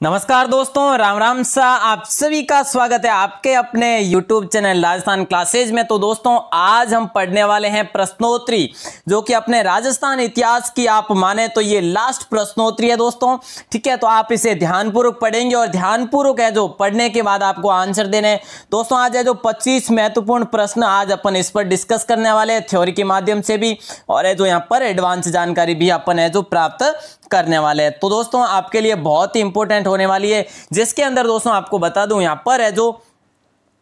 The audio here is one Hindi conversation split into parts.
नमस्कार दोस्तों, राम राम सा, आप सभी का स्वागत है आपके अपने YouTube चैनल राजस्थान क्लासेज में। तो दोस्तों, आज हम पढ़ने वाले हैं प्रश्नोत्तरी, जो कि अपने राजस्थान इतिहास की आप माने तो ये लास्ट प्रश्नोत्तरी है दोस्तों। ठीक है तो आप इसे ध्यानपूर्वक पढ़ेंगे और ध्यानपूर्वक है जो पढ़ने के बाद आपको आंसर देने दोस्तों, आज है जो पच्चीस महत्वपूर्ण प्रश्न आज अपन इस पर डिस्कस करने वाले हैं थ्योरी के माध्यम से भी, और है जो यहाँ पर एडवांस जानकारी भी अपन है जो प्राप्त करने वाले हैं। तो दोस्तों, आपके लिए बहुत ही इंपॉर्टेंट होने वाली है। जिसके अंदर दोस्तों, आपको बता दूँ, यहाँ पर है जो,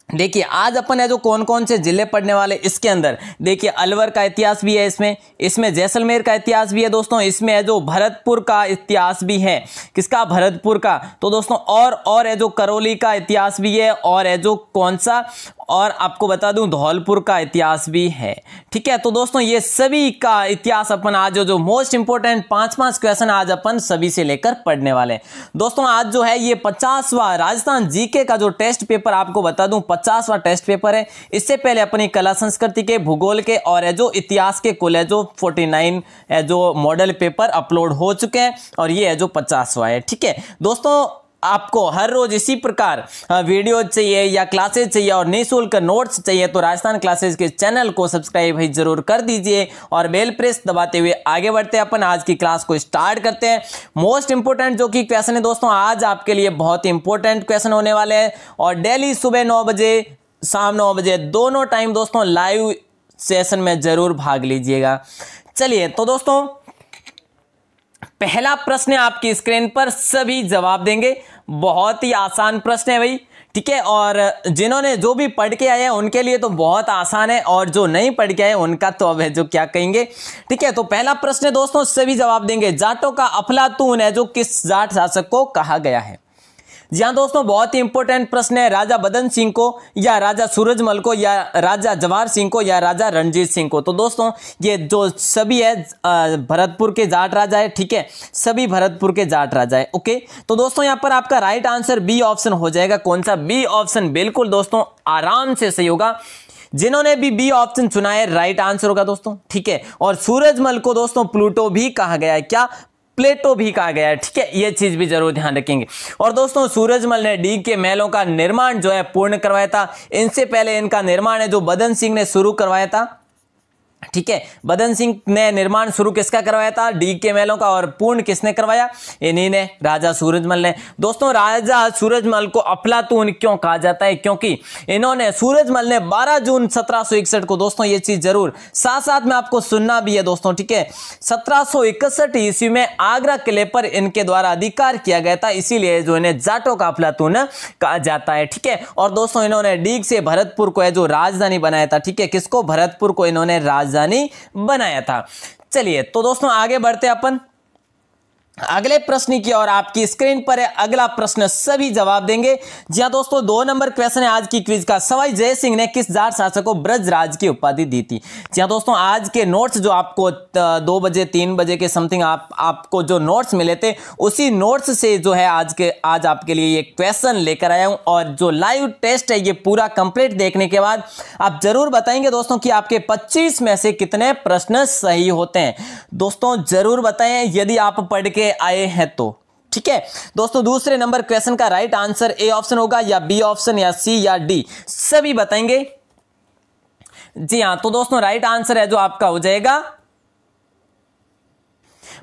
देखिए, आज अपन है जो कौन कौन से ज़िले पढ़ने वाले इसके अंदर। देखिए, अलवर का इतिहास भी है इसमें इसमें जैसलमेर का इतिहास भी है दोस्तों, इसमें है जो भरतपुर का इतिहास भी है। किसका? भरतपुर का। तो दोस्तों, और और है जो करौली का इतिहास भी है, और है जो कौन सा और आपको बता दूँ, धौलपुर का इतिहास भी है। ठीक है तो दोस्तों, ये सभी का इतिहास अपन आज जो मोस्ट इंपोर्टेंट पाँच पाँच क्वेश्चन आज अपन सभी से लेकर पढ़ने वाले दोस्तों, आज जो है, ये पचासवा राजस्थान जीके का जो टेस्ट पेपर आपको बता दूँ, पचासवा टेस्ट पेपर है। इससे पहले अपनी कला संस्कृति के, भूगोल के और है जो इतिहास के कुल है, जो फोर्टी है जो मॉडल पेपर अपलोड हो चुके हैं और ये है जो पचासवा है। ठीक है, दोस्तों आपको हर रोज इसी प्रकार वीडियो चाहिए या क्लासेज चाहिए और निःशुल्क नोट्स चाहिए तो राजस्थान क्लासेस के चैनल को सब्सक्राइब ही ज़रूर कर दीजिए और बेल प्रेस दबाते हुए आगे बढ़ते हैं अपन। आज की क्लास को स्टार्ट करते हैं। मोस्ट इंपोर्टेंट जो कि क्वेश्चन है, दोस्तों, आज आपके लिए बहुत ही इंपॉर्टेंट क्वेश्चन होने वाले हैं और डेली सुबह नौ बजे, शाम नौ बजे, दोनों टाइम दोस्तों लाइव सेशन में ज़रूर भाग लीजिएगा। चलिए तो दोस्तों पहला प्रश्न आपकी स्क्रीन पर, सभी जवाब देंगे। बहुत ही आसान प्रश्न है भाई, ठीक है? और जिन्होंने जो भी पढ़ के आए हैं, उनके लिए तो बहुत आसान है, और जो नहीं पढ़ के आए, उनका तो अब है जो क्या कहेंगे। ठीक है तो पहला प्रश्न दोस्तों, सभी जवाब देंगे। जाटों का अफलातून है जो किस जाट शासक को कहा गया है? जी हाँ दोस्तों, बहुत ही इंपॉर्टेंट प्रश्न है। राजा बदन सिंह को या राजा सूरजमल को या राजा जवाहर सिंह को या राजा रणजीत सिंह को। तो दोस्तों, ये जो सभी है भरतपुर के जाट राजा है, ठीक है? सभी भरतपुर के जाट राजा है, ओके? तो दोस्तों, यहाँ पर आपका राइट आंसर बी ऑप्शन हो जाएगा। कौन सा? बी ऑप्शन बिल्कुल दोस्तों, आराम से सही होगा। जिन्होंने भी बी ऑप्शन चुना है राइट आंसर होगा दोस्तों, ठीक है? और सूरजमल को दोस्तों प्लूटो भी कहा गया है। क्या? प्लेटो भी कहा गया है। ठीक है, ये चीज़ भी ज़रूर ध्यान रखेंगे। और दोस्तों, सूरजमल ने डी के महलों का निर्माण जो है पूर्ण करवाया था। इनसे पहले इनका निर्माण है जो बदन सिंह ने शुरू करवाया था। ठीक है? बदन सिंह ने निर्माण शुरू किसका करवाया था? डी के महलों का और पूर्ण किसने करवाया? इन्हीं ने, राजा सूरजमल ने। दोस्तों, राजा सूरजमल को अफलातून क्यों कहा जाता है? क्योंकि इन्होंने सूरजमल ने 12 जून सत्रह को, दोस्तों, ये चीज़ ज़रूर साथ साथ में आपको सुनना भी है, दोस्तों, ठीक है? सत्रह ईस्वी में आगरा किले पर इनके द्वारा अधिकार किया गया था, इसीलिए जो इन्हें जाटो का अफलातून कहा जाता है, ठीक है? और दोस्तों, इन्होंने डीग से भरतपुर को जो राजधानी बनाया था, ठीक है? किसको? भरतपुर को इन्होंने राज राजधानी बनाया था। चलिए तो दोस्तों आगे बढ़ते अपन। अगले प्रश्न की और आपकी स्क्रीन पर है, अगला प्रश्न सभी जवाब देंगे। जी हाँ दोस्तों, दो नंबर क्वेश्चन है आज की क्विज का। सवाई जय सिंह ने किस जाट शासक को ब्रजराज की उपाधि दी थी? जी हाँ दोस्तों, आज के नोट्स जो आपको दो बजे, तीन बजे के समथिंग आप, आपको जो नोट्स मिले थे, उसी नोट्स से जो है आज के, आज आपके लिए ये क्वेश्चन लेकर आया हूँ। और जो लाइव टेस्ट है, ये पूरा कंप्लीट देखने के बाद आप ज़रूर बताएँगे दोस्तों कि आपके पच्चीस में से कितने प्रश्न सही होते हैं। दोस्तों, ज़रूर बताएँ, यदि आप पढ़ के आए हैं तो। ठीक है? दोस्तों, दूसरे नंबर क्वेश्चन का राइट आंसर ए ऑप्शन होगा या बी ऑप्शन या सी या डी सभी बताएँगे? जी हाँ तो दोस्तों राइट आंसर है जो आपका हो जाएगा।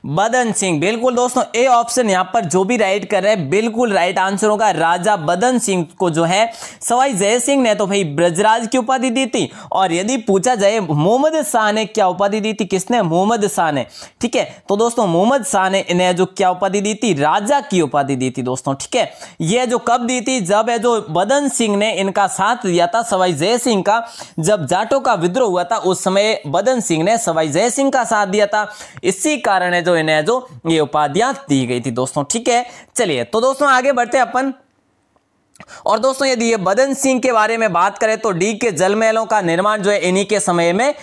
बदन सिंह। बिल्कुल दोस्तों ए ऑप्शन यहाँ पर जो भी राइट कर रहे हैं, बिल्कुल राइट आंसर होगा। राजा बदन सिंह को जो है, सवाई जय सिंह ने तो भाई ब्रजराज की उपाधि दी थी। और यदि पूछा जाए, मोहम्मद शाह ने क्या उपाधि दी थी? किसने? मोहम्मद शाह ने। ठीक है? तो दोस्तों, मोहम्मद शाह ने इन्हें जो क्या उपाधि दी थी? राजा की उपाधि दी थी दोस्तों। ठीक है? यह जो कब दी थी? जब है जो बदन सिंह ने इनका साथ दिया था, सवाई जय सिंह का, जब जाटो का विद्रोह हुआ था, उस समय बदन सिंह ने सवाई जय सिंह का साथ दिया था। इसी कारण है जो इन्हें जो ये उपाधियाँ दी गई थी दोस्तों, ठीक है? चलिए तो दोस्तों आगे बढ़ते अपन। और दोस्तों, यदि ये बदन सिंह के बारे में बात करें तो डी के जल महलों का निर्माण जो है, इन्हीं के समय में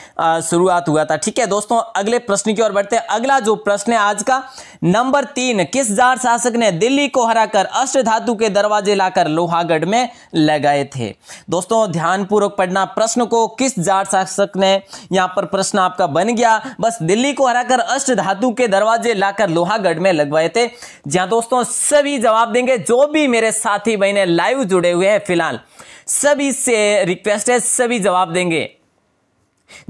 शुरुआत हुआ था। ठीक है दोस्तों, अगले प्रश्न की ओर बढ़ते हैं। अगला जो प्रश्न है आज का, नंबर तीन, किस जार शासक ने दिल्ली को हराकर अष्ट धातु के दरवाजे लाकर लोहागढ़ में लगाए थे? दोस्तों, ध्यानपूर्वक पढ़ना प्रश्न को, किस जार शासक ने, यहाँ पर प्रश्न आपका बन गया। बस दिल्ली को हराकर अष्ट धातु के दरवाजे लाकर लोहागढ़ में लगवाए थे। जहाँ दोस्तों, सभी जवाब देंगे, जो भी मेरे साथी बहने लाइव जुड़े हुए हैं फ़िलहाल। सभी से रिक्वेस्ट है, सभी जवाब देंगे।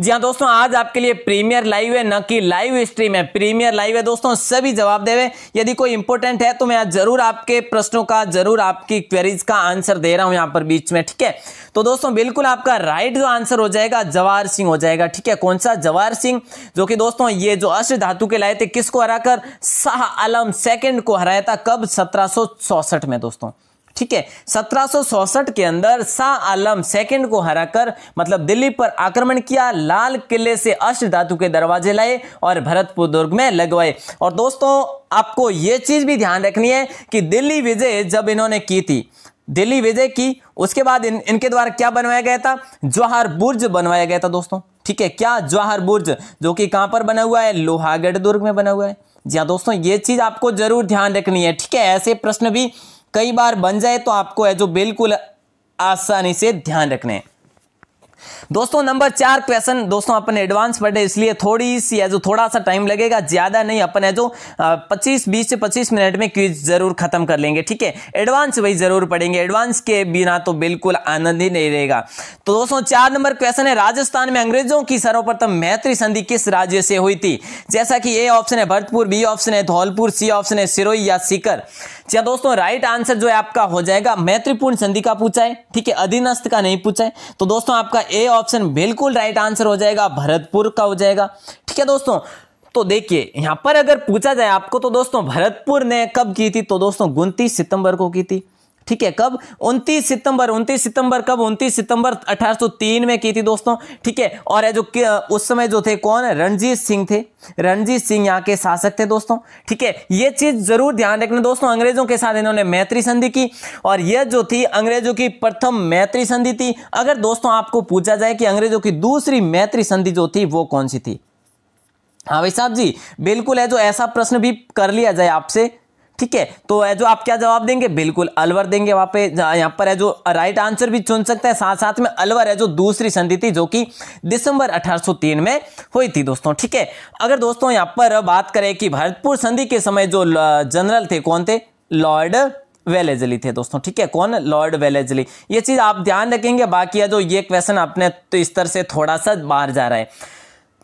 जी हाँ दोस्तों, आज आपके लिए प्रीमियर लाइव है, न कि लाइव स्ट्रीम है। प्रीमियर लाइव है दोस्तों, सभी जवाब देवे यदि कोई इंपॉर्टेंट है तो मैं आज ज़रूर आपके प्रश्नों का, ज़रूर आपकी क्वेरीज का आंसर दे रहा हूँ यहाँ पर बीच में, ठीक है? तो दोस्तों, बिल्कुल आपका राइट जो आंसर हो जाएगा, जवाहर सिंह हो जाएगा, ठीक है? कौन सा? जवाहर सिंह, जो कि दोस्तों, ये जो अष्ट धातु के लाए थे, किसको हराकर? शाह आलम सेकेंड को हराया था, कब? सत्रह में दोस्तों। ठीक है सत्रह के अंदर शाह आलम सेकंड को हराकर मतलब दिल्ली पर आक्रमण किया लाल किले से अष्ट धातु के दरवाजे लाए और भरतपुर दुर्ग में लगवाए। और दोस्तों आपको यह चीज़ भी ध्यान रखनी है कि दिल्ली विजय जब इन्होंने की थी दिल्ली विजय की उसके बाद इन, इनके द्वारा क्या बनवाया गया था? जवाहर बुर्ज बनवाया गया था दोस्तों। ठीक है क्या जवाहर बुर्ज जो कि कहाँ पर बना हुआ है? लोहागढ़ दुर्ग में बना हुआ है। जी हाँ दोस्तों ये चीज़ आपको ज़रूर ध्यान रखनी है। ठीक है ऐसे प्रश्न भी कई बार बन जाए तो आपको है जो बिल्कुल आसानी से ध्यान रखने दोस्तों, नंबर चार क्वेश्चन दोस्तों, अपन एडवांस पढ़े इसलिए थोड़ी सी है जो थोड़ा सा टाइम लगेगा, ज़्यादा नहीं, अपन है जो 25 20 से 25 मिनट में क्विज ज़रूर खत्म कर लेंगे, ठीक है? एडवांस वही ज़रूर पढ़ेंगे एडवांस के बिना तो बिल्कुल आनंद ही नहीं रहेगा। तो दोस्तों, चार नंबर क्वेश्चन है, राजस्थान में अंग्रेज़ों की सर्वप्रथम मैत्री संधि किस राज्य से हुई थी? जैसा कि ए ऑप्शन है भरतपुर बी ऑप्शन है धौलपुर सी ऑप्शन है सिरोई या सीकर। क्या दोस्तों राइट आंसर जो है आपका हो जाएगा मैत्रीपूर्ण संधि का पूछा है ठीक है? अधीनस्थ का नहीं पूछा है तो दोस्तों, आपका ए ऑप्शन बिल्कुल राइट आंसर हो जाएगा, भरतपुर का हो जाएगा, ठीक है दोस्तों? तो देखिए, यहाँ पर अगर पूछा जाए आपको तो दोस्तों, भरतपुर ने कब की थी? तो दोस्तों, उन्तीस सितंबर को की थी। ठीक है, कब? 29 सितंबर 29 सितंबर कब? 29 सितंबर 1803 में की थी दोस्तों, ठीक है? और जो उस समय जो थे कौन? रणजीत सिंह थे। रणजीत सिंह यहाँ के शासक थे दोस्तों, ठीक है? ये चीज़ ज़रूर ध्यान रखना दोस्तों, अंग्रेज़ों के साथ इन्होंने मैत्री संधि की और यह जो थी अंग्रेज़ों की प्रथम मैत्री संधि थी। अगर दोस्तों आपको पूछा जाए कि अंग्रेज़ों की दूसरी मैत्री संधि जो थी, वो कौन सी थी? हाँ भाई साहब जी, बिल्कुल है जो ऐसा प्रश्न भी कर लिया जाए आपसे ठीक है तो है जो आप क्या जवाब देंगे? बिल्कुल, अलवर देंगे वहाँ पे यहाँ पर है जो राइट आंसर भी चुन सकते हैं साथ साथ में अलवर है जो दूसरी संधि थी, जो कि दिसंबर 1803 में हुई थी, दोस्तों, ठीक है? अगर दोस्तों यहाँ पर बात करें कि भरतपुर संधि के समय जो जनरल थे कौन थे? लॉर्ड वेलेजली थे, दोस्तों, ठीक है? कौन? Lord Wellesley. ये चीज़ आप ध्यान रखेंगे, बाकी है जो ये क्वेश्चन अपने तो इस तरह से थोड़ा सा बाहर जा रहा है।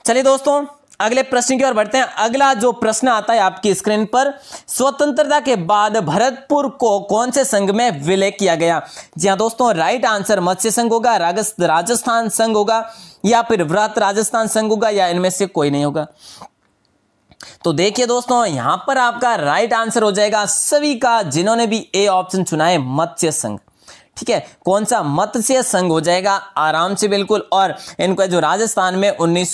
चलिए दोस्तों अगले प्रश्न की ओर बढ़ते हैं। अगला जो प्रश्न आता है आपकी स्क्रीन पर, स्वतंत्रता के बाद भरतपुर को कौन से संघ में विलय किया गया? जी हाँ दोस्तों राइट आंसर मत्स्य संघ होगा राजस्थान संघ होगा, या फिर व्रत राजस्थान संघ होगा, या इनमें से कोई नहीं होगा। तो देखिए दोस्तों, यहाँ पर आपका राइट आंसर हो जाएगा सभी का, जिन्होंने भी ए ऑप्शन चुना है, मत्स्य संघ। ठीक है कौन सा मत्स्य संघ हो जाएगा? आराम से बिल्कुल, और इनको जो राजस्थान में उन्नीस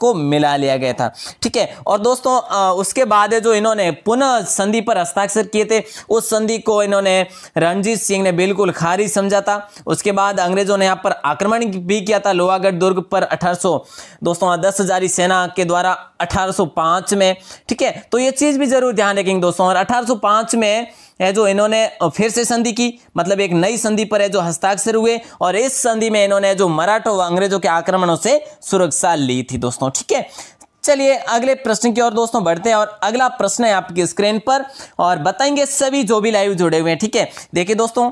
को मिला लिया गया था। ठीक है, और दोस्तों उसके बाद जो इन्होंने पुनः संधि पर हस्ताक्षर किए थे, उस संधि को इन्होंने रणजीत सिंह ने बिल्कुल खारिज समझा था। उसके बाद अंग्रेज़ों ने यहाँ पर आक्रमण भी किया था, लोहागढ़ दुर्ग पर अठारह दोस्तों दस हजारी सेना के द्वारा 1805 में। ठीक है तो ये चीज़ भी ज़रूर ध्यान रखेंगे दोस्तों, और 1805 में है जो इन्होंने फिर से संधि की मतलब एक नई संधि पर है जो हस्ताक्षर हुए, और इस संधि में इन्होंने जो मराठों व अंग्रेज़ों के आक्रमणों से सुरक्षा ली थी दोस्तों, ठीक है? चलिए अगले प्रश्न की ओर दोस्तों बढ़ते हैं, और अगला प्रश्न है आपकी स्क्रीन पर, और बताएँगे सभी जो भी लाइव जुड़े हुए हैं, ठीक है? देखिए दोस्तों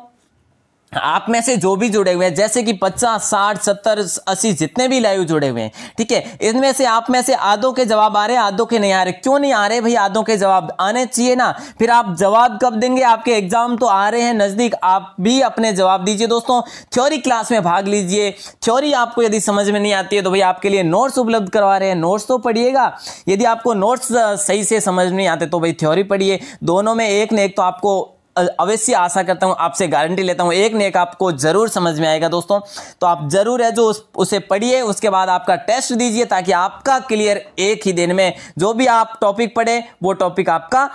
आप में से जो भी जुड़े हुए हैं जैसे कि 50, 60, 70, 80 जितने भी लाइव जुड़े हुए हैं ठीक है? इनमें से आप में से आधों के जवाब आ रहे हैं आधों के नहीं आ रहे। क्यों नहीं आ रहे भाई? आधों के जवाब आने चाहिए ना। फिर आप जवाब कब देंगे? आपके एग्ज़ाम तो आ रहे हैं नज़दीक। आप भी अपने जवाब दीजिए दोस्तों। थ्योरी क्लास में भाग लीजिए। थ्योरी आपको यदि समझ में नहीं आती है तो भाई आपके लिए नोट्स उपलब्ध करवा रहे हैं। नोट्स तो पढ़िएगा। यदि आपको नोट्स सही से समझ नहीं आते तो भाई थ्योरी पढ़िए। दोनों में एक न एक तो आपको अवश्य आशा करता हूँ आपसे गारंटी लेता हूँ एक नेक आपको ज़रूर समझ में आएगा दोस्तों। तो आप ज़रूर है जो उस, उसे पढ़िए उसके बाद आपका टेस्ट दीजिए ताकि आपका क्लियर एक ही दिन में जो भी आप टॉपिक पढ़े वो टॉपिक आपका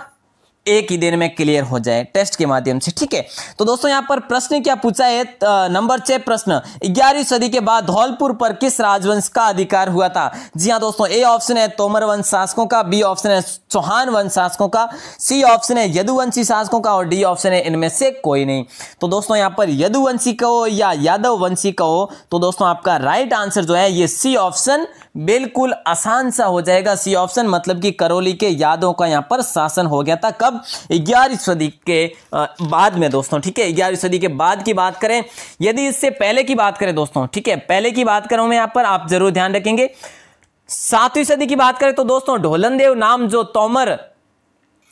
एक ही दिन में क्लियर हो जाए टेस्ट के माध्यम से, ठीक है? तो दोस्तों, यहाँ पर प्रश्न क्या पूछा है? नंबर छह प्रश्न। ग्यारहवीं सदी के बाद धौलपुर पर किस राजवंश का अधिकार हुआ था? जी हाँ दोस्तों, ए ऑप्शन है तोमर वंश शासकों का, बी ऑप्शन है चौहान वंश शासकों का, सी ऑप्शन है यदुवंशी शासकों का और डी ऑप्शन है इनमें से कोई नहीं। तो दोस्तों, यहाँ पर यदुवंशी कहो या यादव वंशी कहो तो दोस्तों, आपका राइट आंसर जो है ये सी ऑप्शन बिल्कुल आसान सा हो जाएगा सी ऑप्शन मतलब कि करौली के यादों का यहाँ पर शासन हो गया था। कब? ग्यारह सदी के बाद में दोस्तों, ठीक है? ग्यारह सदी के बाद की बात करें, यदि इससे पहले की बात करें दोस्तों, ठीक है? पहले की बात करूँ मैं यहाँ पर, आप ज़रूर ध्यान रखेंगे। सातवीं सदी की बात करें तो दोस्तों, ढोलनदेव नाम जो तोमर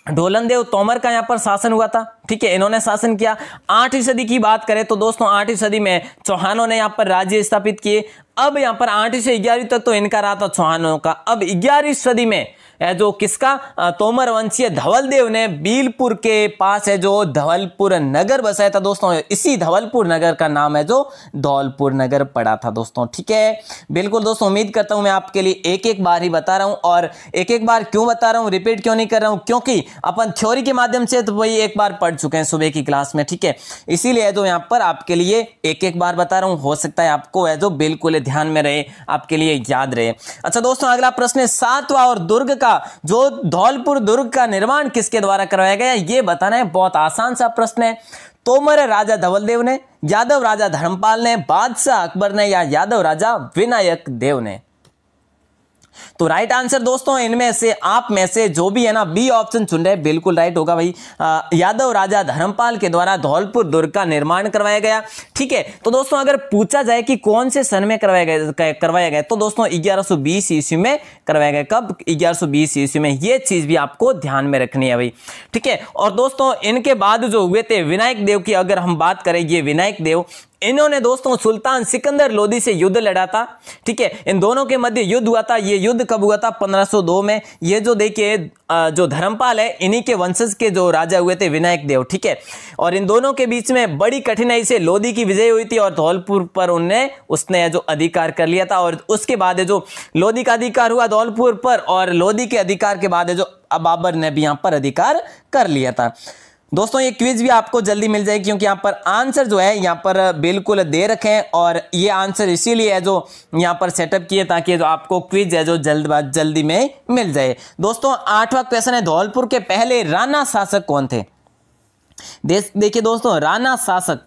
ढोलन देव तोमर का यहाँ पर शासन हुआ था। ठीक है, इन्होंने शासन किया। आठवीं सदी की बात करें तो दोस्तों, आठवीं सदी में चौहानों ने यहाँ पर राज्य स्थापित किए। अब यहाँ पर आठवीं से ग्यारहवीं तक तो इनका रहा था चौहानों का। अब ग्यारहवीं सदी में जो किसका? तोमर वंशीय धवल देव ने बीलपुर के पास है, जो धवलपुर नगर बसाया था दोस्तों। इसी धवलपुर नगर का नाम है, जो धौलपुर नगर पड़ा था दोस्तों, ठीक है? बिल्कुल दोस्तों, उम्मीद करता हूँ मैं आपके लिए एक एक बार ही बता रहा हूँ, और एक एक बार क्यों बता रहा हूँ, रिपीट क्यों नहीं कर रहा हूँ? क्योंकि अपन थ्योरी के माध्यम से तो वही एक बार पढ़ चुके हैं सुबह की क्लास में, ठीक है? इसीलिए जो यहाँ पर आपके लिए एक एक बार बता रहा हूँ, हो सकता है आपको है, जो बिल्कुल ध्यान में रहे, आपके लिए याद रहे। अच्छा दोस्तों, अगला प्रश्न है, सातवा और दुर्ग का जो धौलपुर दुर्ग का निर्माण किसके द्वारा करवाया गया, ये बताना है। बहुत आसान सा प्रश्न है। तोमर राजा धवलदेव ने, यादव राजा धर्मपाल ने, बादशाह अकबर ने या यादव राजा विनायक देव ने? तो राइट आंसर दोस्तों, इनमें से आप में से जो भी है ना बी ऑप्शन चुन रहे बिल्कुल राइट होगा भाई। यादव राजा धर्मपाल के द्वारा धौलपुर दुर्ग का निर्माण करवाया गया। ठीक है तो दोस्तों, अगर पूछा जाए कि कौन से सन में करवाया गया करवाया गया तो दोस्तों, ग्यारह ईस्वी में करवाया गया। कब? ग्यारह ईस्वी में। ये चीज़ भी आपको ध्यान में रखनी है भाई। ठीक है, और दोस्तों, इनके बाद जो हुए थे विनायक देव की, अगर हम बात करें ये विनायक देव, इन्होंने दोस्तों सुल्तान सिकंदर लोदी से युद्ध लड़ा था। ठीक है, इन दोनों के मध्य युद्ध हुआ था। ये युद्ध कब हुआ था? 1502 में। ये जो देखिए जो धर्मपाल है, इन्हीं के वंशज के जो राजा हुए थे, विनायक देव, ठीक है? और इन दोनों के बीच में बड़ी कठिनाई से लोदी की विजय हुई थी और धौलपुर पर उनने, उसने जो अधिकार कर लिया था और उसके बाद जो लोदी का अधिकार हुआ धौलपुर पर और लोदी के अधिकार के बाद जो बाबर ने भी यहाँ पर अधिकार कर लिया था। दोस्तों, ये क्विज भी आपको जल्दी मिल जाएगी क्योंकि यहाँ पर आंसर जो है, यहाँ पर बिल्कुल दे रखे हैं और ये आंसर इसीलिए है जो यहाँ पर सेटअप किए ताकि जो आपको क्विज है जो जल्द जल्दी में मिल जाए। दोस्तों, आठवां क्वेश्चन है, धौलपुर के पहले राणा शासक कौन थे? देखिए दोस्तों राणा शासक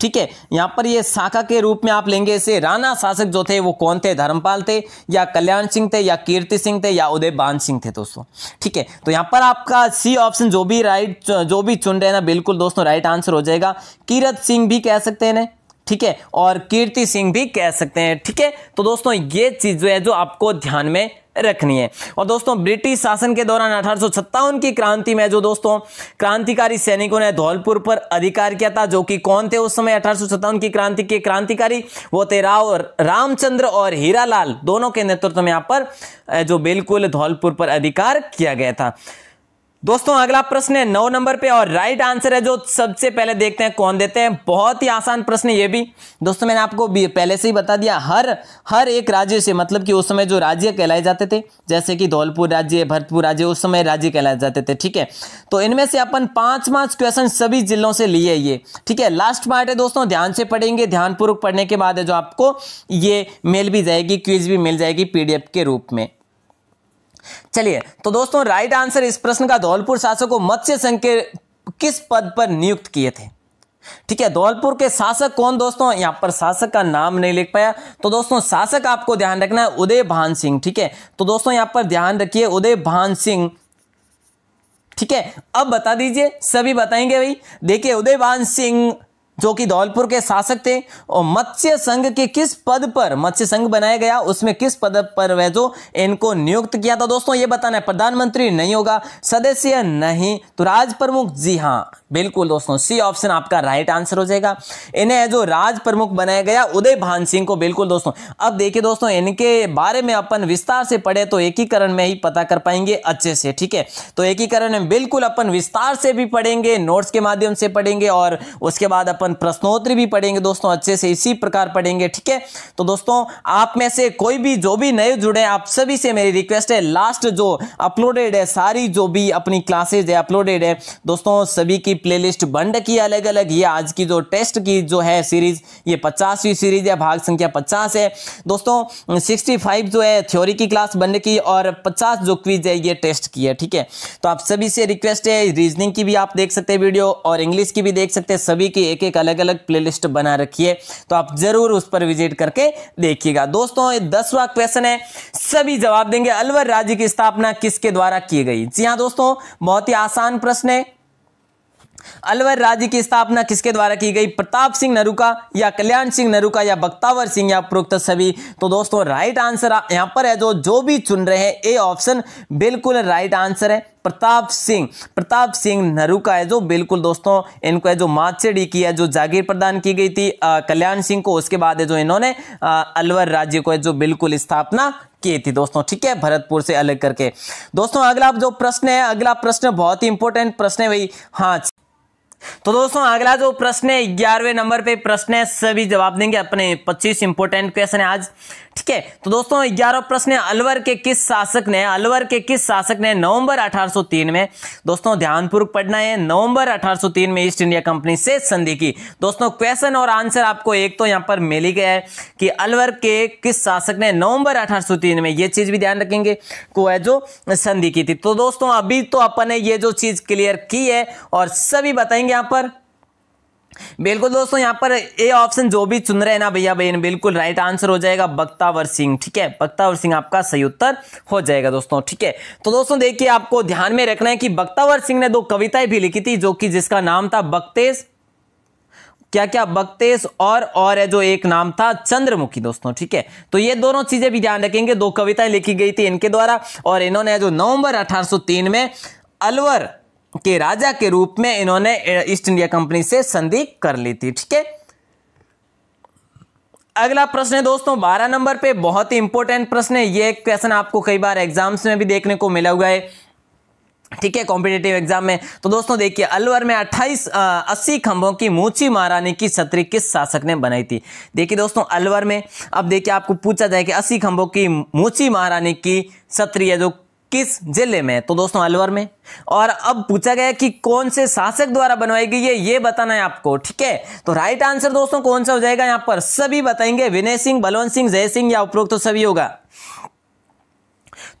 ठीक है, यहाँ पर ये शाखा के रूप में आप लेंगे इसे। राणा शासक जो थे, वो कौन थे? धर्मपाल थे, या कल्याण सिंह थे, या कीर्ति सिंह थे, या उदय बान सिंह थे दोस्तों। ठीक है तो यहाँ पर आपका सी ऑप्शन जो भी राइट जो भी चुन रहे ना, बिल्कुल दोस्तों राइट आंसर हो जाएगा। कीरत सिंह भी कह सकते हैं ठीक है, और कीर्ति सिंह भी कह सकते हैं, ठीक है। तो दोस्तों ये चीज़ जो है, जो आपको ध्यान में रखनी है। और दोस्तों, ब्रिटिश शासन के दौरान अठारह की क्रांति में जो दोस्तों, क्रांतिकारी सैनिकों ने धौलपुर पर अधिकार किया था, जो कि कौन थे उस समय अठारह की क्रांति के क्रांतिकारी? वो थे राव, रामचंद्र और हीरालाल, दोनों के नेतृत्व में यहाँ पर जो बिल्कुल धौलपुर पर अधिकार किया गया था। दोस्तों, अगला प्रश्न है नौ नंबर पे और राइट आंसर है जो सबसे पहले देखते हैं, कौन देते हैं? बहुत ही आसान प्रश्न ये भी। दोस्तों, मैंने आपको पहले से ही बता दिया, हर हर एक राज्य से मतलब कि उस समय जो राज्य कहलाए जाते थे, जैसे कि धौलपुर राज्य, भरतपुर राज्य, उस समय राज्य कहलाए जाते थे, ठीक है? तो इनमें से अपन पाँच पाँच क्वेश्चन सभी जिलों से लिए ये, ठीक है? लास्ट पार्ट है दोस्तों, ध्यान से पढ़ेंगे, ध्यानपूर्वक पढ़ने के बाद जो आपको ये मिल भी जाएगी क्विज भी मिल जाएगी पीडीएफ के रूप में। चलिए तो दोस्तों राइट आंसर इस प्रश्न का धौलपुर शासक को मत्स्य संघ के किस पद पर नियुक्त किए थे? ठीक है, धौलपुर के शासक कौन दोस्तों? यहाँ पर शासक का नाम नहीं लिख पाया। तो दोस्तों, शासक आपको ध्यान रखना है, उदय भान सिंह, ठीक है? तो दोस्तों, यहाँ पर ध्यान रखिए, उदय भान सिंह, ठीक है? अब बता दीजिए, सभी बताएँगे भाई। देखिए, उदय भान सिंह जो कि धौलपुर के शासक थे, और मत्स्य संघ के किस पद पर मत्स्य संघ बनाया गया, उसमें किस पद पर वह जो इनको नियुक्त किया था? दोस्तों, ये बताना है, प्रधानमंत्री नहीं होगा, सदस्य नहीं तो राज प्रमुख जी हाँ बिल्कुल दोस्तों सी ऑप्शन आपका राइट आंसर हो जाएगा। इन्हें जो राज प्रमुख बनाया गया, उदय भान सिंह को बिल्कुल दोस्तों, अब देखिए दोस्तों, इनके बारे में अपन विस्तार से पढ़े तो एकीकरण में ही पता कर पाएँगे अच्छे से, ठीक है? तो एकीकरण में बिल्कुल अपन विस्तार से भी पढ़ेंगे नोट्स के माध्यम से पढ़ेंगे, और उसके बाद अपन अपन प्रश्नोत्तरी भी पढ़ेंगे दोस्तों, अच्छे से इसी प्रकार पढ़ेंगे, ठीक है? तो दोस्तों, आप में से कोई भी जो भी नए जुड़े आप सभी से मेरी रिक्वेस्ट है लास्ट जो अपलोडेड है, सारी जो भी अपनी क्लासेज है अपलोडेड है, दोस्तों, सभी की प्लेलिस्ट बन रखी है अलग अलग ये आज की जो टेस्ट की जो है सीरीज़ ये पचासवीं सीरीज़ है, भाग संख्या पचास है। दोस्तों सिक्सटी जो है थ्योरी की क्लास बन रखी और पचास जो क्विज है, ये टेस्ट की है, ठीक है? तो आप सभी से रिक्वेस्ट है रीजनिंग की भी आप देख सकते हैं वीडियो और इंग्लिश की भी देख सकते हैं, सभी की एक एक अलग अलग प्लेलिस्ट बना रखी है तो आप ज़रूर उस पर विज़िट करके देखिएगा। दोस्तों दसवा क्वेश्चन है। सभी जवाब देंगे। अलवर राज्य की स्थापना किसके द्वारा की गई? जी हाँ दोस्तों, बहुत ही आसान प्रश्न है। अलवर राज्य की स्थापना किसके द्वारा की गई? प्रताप सिंह नरुका या कल्याण सिंह नरुका या बख्तावर सिंह या उपरोक्त सभी? तो दोस्तों राइट आंसर यहाँ पर है जो जो भी चुन रहे हैं ए ऑप्शन बिल्कुल राइट आंसर है। प्रताप सिंह प्रताप सिंह नरुका है जो बिल्कुल दोस्तों, इनको है जो माचेडी की है, जो जागीर प्रदान की गई थी कल्याण सिंह को। उसके बाद है जो इन्होंने अलवर राज्य को है जो बिल्कुल स्थापना की थी दोस्तों। ठीक है, भरतपुर से अलग करके। दोस्तों, अगला जो प्रश्न है, अगला प्रश्न बहुत ही इंपॉर्टेंट प्रश्न है भाई। हाँ तो दोस्तों, अगला जो प्रश्न है, ग्यारहवें नंबर पे प्रश्न है, सभी जवाब देंगे अपने 25 इंपोर्टेंट क्वेश्चन है आज। ठीक है? तो दोस्तों, ग्यारह प्रश्न है अलवर के किस शासक ने, अलवर के किस शासक ने नवंबर 1803 में, दोस्तों, ध्यानपूर्वक पढ़ना है, नवंबर 1803 में ईस्ट इंडिया कंपनी से संधि की। दोस्तों क्वेश्चन और आंसर आपको एक तो यहाँ पर मिल ही गया है कि अलवर के किस शासक ने नवंबर अठारह में यह चीज़ भी ध्यान रखेंगे, को है जो संधि की थी। तो दोस्तों, अभी तो अपन ने ये जो चीज़ क्लियर की है और सभी बताएँगे यहाँ पर। बिल्कुल दोस्तों, यहाँ पर ए ऑप्शन जो भी चुन रहे हैं ना भैया बहन, बिल्कुल राइट आंसर हो जाएगा बख्तावर सिंह, ठीक है? बख्तावर सिंह आपका सही उत्तर हो जाएगा दोस्तों, ठीक है? तो दोस्तों, देखिए, आपको ध्यान में रखना है कि बख्तावर सिंह ने दो कविताएँ भी लिखी थी, जो कि जिसका नाम था बख्तेज क्या क्या बख्तेश और और है जो एक नाम था चंद्रमुखी, दोस्तों, ठीक है? तो ये दोनों चीज़ें भी ध्यान रखेंगे, दो कविताएँ लिखी गई थी इनके द्वारा, और इन्होंने जो नवंबर 1803 में अलवर के राजा के रूप में इन्होंने ईस्ट इंडिया कंपनी से संधि कर ली थी, ठीक है? अगला प्रश्न है दोस्तों, बारह नंबर पे बहुत ही इंपॉर्टेंट प्रश्न है। ये क्वेश्चन आपको कई बार एग्ज़ाम्स में भी देखने को मिला हुआ है, ठीक है? कॉम्पिटेटिव एग्ज़ाम में। तो दोस्तों, देखिए, अलवर में 28 अस्सी खंभों की मूची महारानी की छतरी किस शासक ने बनाई थी? देखिए दोस्तों, अलवर में, अब देखिए आपको पूछा जाए कि अस्सी खंभों की मूची महारानी की छतरी है जो किस ज़िले में? तो दोस्तों, अलवर में। और अब पूछा गया कि कौन से शासक द्वारा बनवाई गई है, ये बताना है आपको, ठीक है? तो राइट आंसर दोस्तों, कौन सा हो जाएगा यहाँ पर? सभी बताएँगे। विनय सिंह, बलवंत सिंह, जय सिंह या उपरोक्त तो सभी होगा।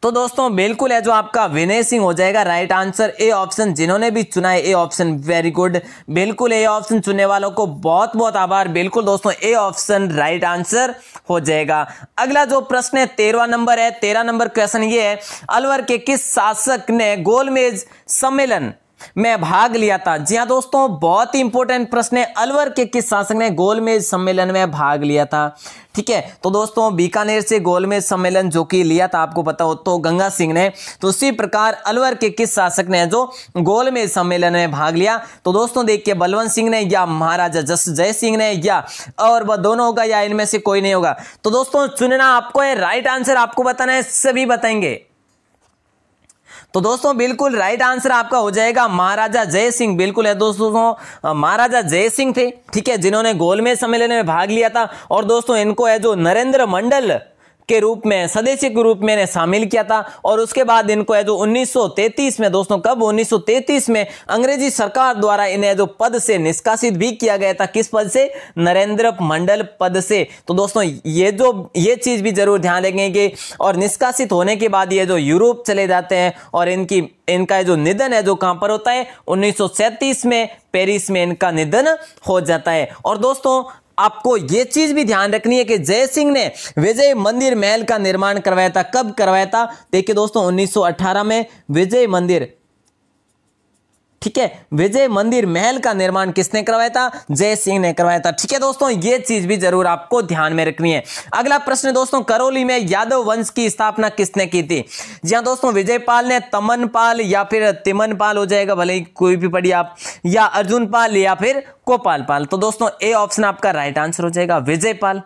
तो दोस्तों, बिल्कुल है जो आपका विनय सिंह हो जाएगा राइट आंसर ए ऑप्शन जिन्होंने भी चुना है ए ऑप्शन वेरी गुड बिल्कुल ए ऑप्शन चुनने वालों को बहुत बहुत आभार। बिल्कुल दोस्तों ए ऑप्शन राइट आंसर हो जाएगा। अगला जो प्रश्न है, तेरवा नंबर है। तेरह नंबर क्वेश्चन ये है, अलवर के किस शासक ने गोलमेज सम्मेलन में भाग लिया था। जी हाँ दोस्तों, बहुत ही इंपॉर्टेंट प्रश्न है। अलवर के किस शासक ने गोलमेज सम्मेलन में भाग लिया था? ठीक है तो दोस्तों, बीकानेर से गोलमेज सम्मेलन जो कि लिया था, आपको पता हो तो गंगा सिंह ने। तो उसी प्रकार अलवर के किस शासक ने जो गोलमेज सम्मेलन में भाग लिया? तो दोस्तों, देखिए, बलवंत सिंह ने या महाराजा जस जय सिंह ने या और वह दोनों होगा या इनमें से कोई नहीं होगा। तो दोस्तों, चुनना आपको है राइट आंसर आपको बताना है, सभी बताएँगे। तो दोस्तों, बिल्कुल राइट आंसर आपका हो जाएगा महाराजा जय सिंह बिल्कुल है दोस्तों महाराजा जय सिंह थे, ठीक है, जिन्होंने गोलमेज सम्मेलन में भाग लिया था। और दोस्तों, इनको है जो नरेंद्र मंडल के रूप में, सदस्य के रूप में शामिल किया था और उसके बाद इनको है जो 1933 में, दोस्तों, कब 1933 में अंग्रेज़ी सरकार द्वारा इन्हें जो पद से निष्कासित भी किया गया था, किस पद से? नरेंद्र मंडल पद से। तो दोस्तों, ये जो, ये चीज़ भी ज़रूर ध्यान रखेंगे और निष्कासित होने के बाद ये जो यूरोप चले जाते हैं और इनकी, इनका जो निधन है, जो कहाँ पर होता है? उन्नीस सौ सैंतीस में, पेरिस में इनका निधन हो जाता है। और दोस्तों आपको यह चीज़ भी ध्यान रखनी है कि जय सिंह ने विजय मंदिर महल का निर्माण करवाया था। कब करवाया था? देखिए दोस्तों 1918 में विजय मंदिर ठीक है? विजय मंदिर महल का निर्माण किसने करवाया था? जय सिंह ने करवाया था। ठीक है दोस्तों, ये चीज़ भी ज़रूर आपको ध्यान में रखनी है। अगला प्रश्न दोस्तों, करौली में यादव वंश की स्थापना किसने की थी? जी हाँ दोस्तों, विजय पाल ने तमन पाल या फिर तिमन पाल हो जाएगा, भले ही कोई भी पढ़िए आप, या अर्जुन पाल या फिर गोपाल पाल। तो दोस्तों ए ऑप्शन आपका राइट आंसर हो जाएगा, विजय पाल।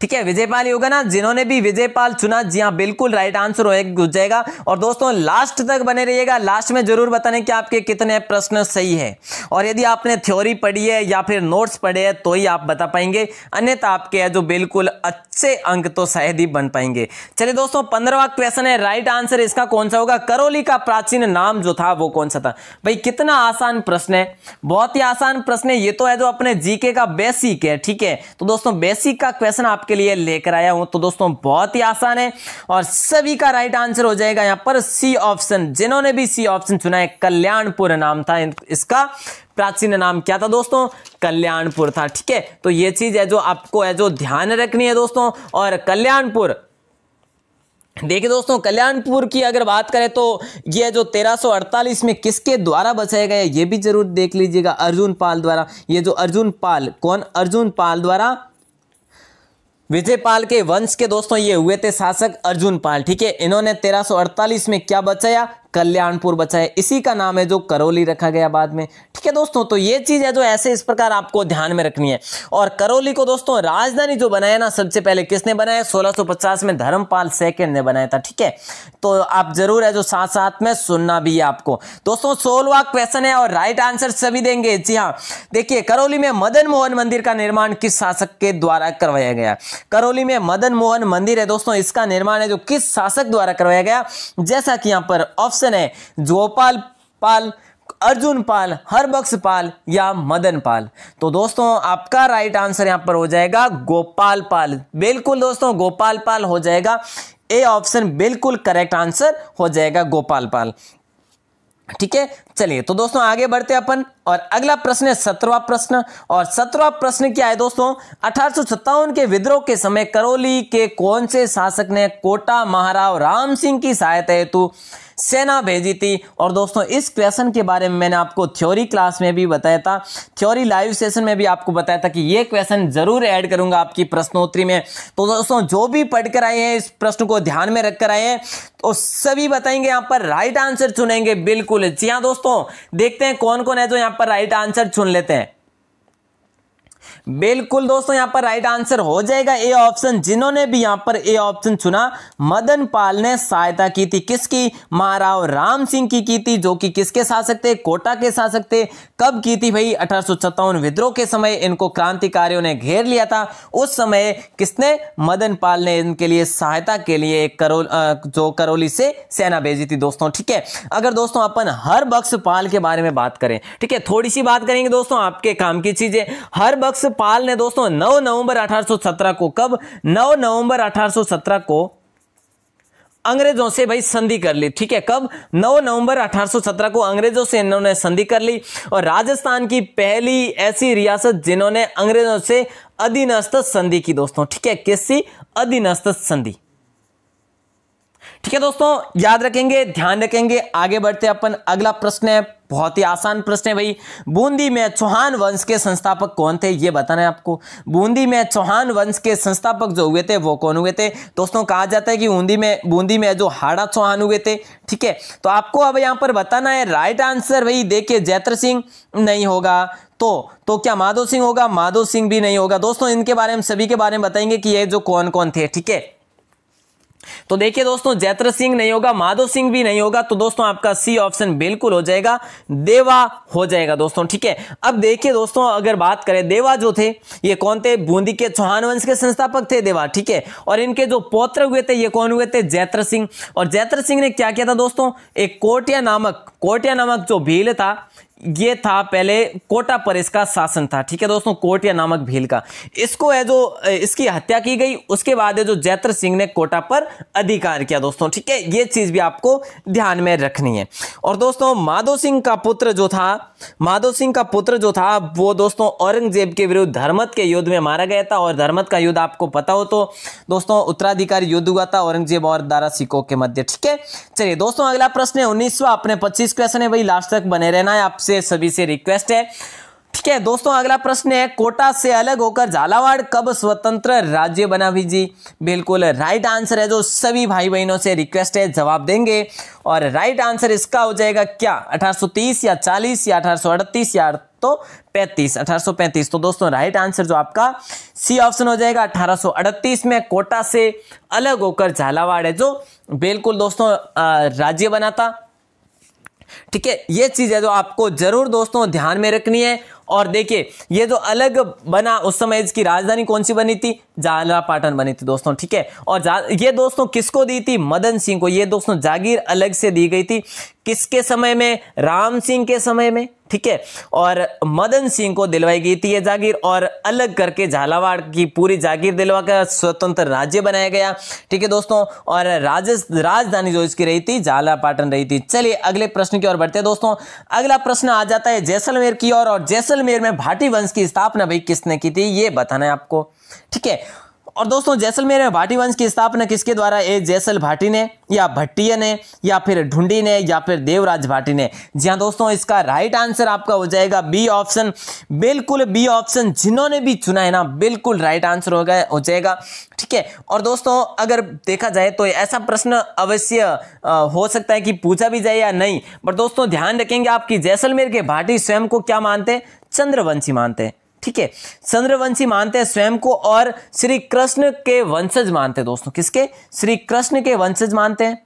ठीक है, विजयपाल होगा ना, जिन्होंने भी विजयपाल चुना। जी हाँ बिल्कुल राइट आंसर हो जाएगा और दोस्तों लास्ट तक बने रहिएगा। लास्ट में ज़रूर बताने कि आपके कितने प्रश्न सही है। और यदि आपने थ्योरी पढ़ी है या फिर नोट्स पढ़े हैं तो ही आप बता पाएँगे। अन्यथा आपके जो बिल्कुल अच्छे अंक तो शायद ही बन पाएँगे। चलिए दोस्तों पंद्रहवा क्वेश्चन है। राइट आंसर इसका कौन सा होगा? करौली का प्राचीन नाम जो था, वो कौन सा था? भाई, कितना आसान प्रश्न है। बहुत ही आसान प्रश्न है। ये तो है जो अपने जीके का बेसिक है, ठीक है? तो दोस्तों बेसिक का क्वेश्चन आपके लिए लेकर आया हूँ। तो दोस्तों, बहुत ही आसान है और सभी का राइट आंसर हो जाएगा यहाँ पर सी ऑप्शन जिन्होंने भी सी ऑप्शन चुना है, कल्याणपुर नाम था इसका। प्राचीन नाम क्या था दोस्तों? कल्याणपुर था, ठीक है? तो ये चीज़ है जो आपको है, जो ध्यान रखनी है दोस्तों। और कल्याणपुर, देखिए दोस्तों, कल्याणपुर की अगर बात करें तो ये जो 1348 में किसके द्वारा बचाया गया ये भी ज़रूर देख लीजिएगा अर्जुन पाल द्वारा। ये जो अर्जुन पाल, कौन? अर्जुन पाल द्वारा विजयपाल के वंश के दोस्तों ये हुए थे शासक अर्जुन पाल, ठीक है? इन्होंने 1348 में क्या बचाया? कल्याणपुर बचा है। इसी का नाम है जो करौली रखा गया बाद में। ठीक है दोस्तों तो ये चीज़ है जो ऐसे इस प्रकार आपको ध्यान में रखनी है। और करौली को दोस्तों, राजधानी जो बनाया ना, सबसे पहले किसने बनाया? 1650 में धर्मपाल सेकेंड ने बनाया था, ठीक है? तो आप ज़रूर है जो साथ साथ में सुनना भी है आपको। दोस्तों, सोलवा क्वेश्चन है और राइट आंसर सभी देंगे। जी हाँ देखिए, करौली में मदन मोहन मंदिर का निर्माण किस शासक के द्वारा करवाया गया? करौली में मदन मोहन मंदिर है दोस्तों, इसका निर्माण है जो किस शासक द्वारा करवाया गया? जैसा कि यहाँ पर ऑप्शन ऑप्शन है। गोपाल पाल, अर्जुन पाल, हरबक्स पाल या मदन पाल। तो दोस्तों, आपका राइट आंसर यहाँ पर हो जाएगा गोपाल पाल। बिल्कुल दोस्तों, गोपाल पाल हो जाएगा। ए ऑप्शन बिल्कुल करेक्ट आंसर हो जाएगा गोपाल पाल। ठीक है? चलिए तो दोस्तों, आगे बढ़ते अपन। और अगला प्रश्न है सत्रवा प्रश्न। और सत्रवा प्रश्न क्या है दोस्तों? अठारह सौ सत्तावन के विद्रोह के समय करौली के कौन से शासक ने कोटा महाराव राम सिंह की सहायता हेतु सेना भेजी थी। और दोस्तों, इस क्वेश्चन के बारे में मैंने आपको थ्योरी क्लास में भी बताया था। थ्योरी लाइव सेशन में भी आपको बताया था कि ये क्वेश्चन ज़रूर ऐड करूँगा आपकी प्रश्नोत्तरी में। तो दोस्तों, जो भी पढ़कर आए हैं, इस प्रश्न को ध्यान में रखकर आए हैं तो सभी बताएँगे, यहाँ पर राइट आंसर चुनेंगे, बिल्कुल। जी हाँ दोस्तों, देखते हैं कौन कौन है जो यहाँ पर राइट आंसर चुन लेते हैं। बिल्कुल दोस्तों, यहाँ पर राइट आंसर हो जाएगा ए ऑप्शन जिन्होंने भी यहाँ पर ए ऑप्शन चुना, मदन पाल ने सहायता की थी। किसकी? महाराव राम सिंह की की थी, जो कि किसके शासक थे कोटा के शासक थे कब की थी भाई? अठारह विद्रोह के समय इनको क्रांतिकारियों ने घेर लिया था। उस समय किसने? मदन पाल ने इनके लिए सहायता के लिए एक करोल जो करौली से सेना भेजी थी दोस्तों, ठीक है? अगर दोस्तों अपन हर बख्श पाल के बारे में बात करें, ठीक है? थोड़ी सी बात करेंगे दोस्तों, आपके काम की चीज़ें। हर बख्श पाल ने दोस्तों 9 नवंबर 1817 को कब 9 नवंबर 1817 को अंग्रेज़ों से भाई संधि कर ली, ठीक है? कब? 9 नवंबर 1817 को अंग्रेज़ों से इन्होंने संधि कर ली और राजस्थान की पहली ऐसी रियासत जिन्होंने अंग्रेज़ों से अधीनस्थ संधि की दोस्तों, ठीक है? किसी अधीनस्थ संधि। ठीक है दोस्तों, याद रखेंगे, ध्यान रखेंगे, आगे बढ़ते अपन, अगला प्रश्न है। बहुत ही आसान प्रश्न है भाई। बूंदी में चौहान वंश के संस्थापक कौन थे, ये बताना है आपको। बूंदी में चौहान वंश के संस्थापक जो हुए थे, वो कौन हुए थे? दोस्तों, कहा जाता है कि बूंदी में बूंदी में जो हाड़ा चौहान हुए थे, ठीक है? तो आपको अब यहाँ पर बताना है राइट आंसर भाई, देखिए जैत्र सिंह नहीं होगा। तो तो क्या माधो सिंह होगा? माधो सिंह भी नहीं होगा। दोस्तों, इनके बारे में, सभी के बारे में बताएँगे कि ये जो कौन कौन थे, ठीक है? तो देखिए दोस्तों, जैत्र सिंह नहीं होगा माधो सिंह भी नहीं होगा तो दोस्तों आपका सी ऑप्शन बिल्कुल हो जाएगा, देवा हो जाएगा दोस्तों, ठीक है? अब देखिए दोस्तों, अगर बात करें, देवा जो थे, ये कौन थे? बूंदी के चौहान वंश के संस्थापक थे देवा, ठीक है? और इनके जो पौत्र हुए थे, ये कौन हुए थे? जैत्र सिंह। और जैत्र सिंह ने क्या किया था दोस्तों? एक कोटिया नामक कोटिया नामक जो भील था ये था पहले कोटा पर इसका शासन था, ठीक है दोस्तों? कोटिया नामक भील का। इसको है जो इसकी हत्या की गई, उसके बाद है जो जैत्र सिंह ने कोटा पर अधिकार किया दोस्तों, ठीक है? ये चीज़ भी आपको ध्यान में रखनी है। और दोस्तों, माधो सिंह का पुत्र जो था, माधो सिंह का पुत्र जो था, वो दोस्तों औरंगज़ेब के विरुद्ध धर्मत के युद्ध में मारा गया था। और धर्मत का युद्ध आपको पता हो तो दोस्तों, उत्तराधिकारी युद्ध हुआ था औरंगज़ेब और दारा सिखों के मध्य, ठीक है? चलिए दोस्तों, अगला प्रश्न है, उन्नीसवा, अपने पच्चीस क्वेश्चन है, भाई, लास्ट तक बने रहना है आपसे सभी से रिक्वेस्ट है। ठीक है, दोस्तों, अगला प्रश्न है, कोटा से अलग होकर झालावाड़ कब स्वतंत्र राज्य बना? भी जी, बिल्कुल राइट आंसर है जो सभी भाई बहनों से रिक्वेस्ट है, जवाब देंगे। और राइट आंसर इसका हो जाएगा क्या? 1830 या 40 या अठारह या तो 35 1835 तो दोस्तों राइट आंसर जो आपका सी ऑप्शन हो जाएगा 1838 में कोटा से अलग होकर झालावाड़ है जो बिल्कुल दोस्तों राज्य बना था। ठीक है, ये चीज़ है जो आपको ज़रूर दोस्तों ध्यान में रखनी है। और देखिए, ये जो अलग बना उस समय इसकी राजधानी कौन सी बनी थी? जाला पाटन बनी थी दोस्तों, ठीक है? और ये दोस्तों किसको दी थी? मदन सिंह को। ये दोस्तों जागीर अलग से दी गई थी। किसके समय में? राम सिंह के समय में। ठीक है? और मदन सिंह को दिलवाई गई थी ये जागीर और अलग करके झालावाड़ की पूरी जागीर दिलवा कर स्वतंत्र राज्य बनाया गया। ठीक है दोस्तों? और राजधानी जो इसकी रही थी झालापाटन रही थी। चलिए अगले प्रश्न की ओर बढ़ते हैं दोस्तों। अगला प्रश्न आ जाता है जैसलमेर की ओर और, और जैसलमेर में भाटी वंश की स्थापना भाई किसने की थी ये बताना है आपको। ठीक है? और दोस्तों, जैसलमेर में भाटी वंश की स्थापना किसके द्वारा? ए, जैसल भाटी ने, या भट्टिया ने, या फिर ढूंढी ने, या फिर देवराज भाटी ने? जी हाँ दोस्तों, इसका राइट आंसर आपका हो जाएगा बी ऑप्शन बिल्कुल बी ऑप्शन जिन्होंने भी चुना है ना, बिल्कुल राइट आंसर हो गया, हो जाएगा। ठीक है? और दोस्तों, अगर देखा जाए तो ऐसा प्रश्न अवश्य हो सकता है कि पूछा भी जाए या नहीं। बट दोस्तों, ध्यान रखेंगे आपकी जैसलमेर के भाटी स्वयं को क्या मानते? चंद्रवंशी मानते हैं। ठीक है? चंद्रवंशी मानते हैं स्वयं को और श्री कृष्ण के वंशज मानते हैं दोस्तों। किसके? श्री कृष्ण के वंशज मानते हैं।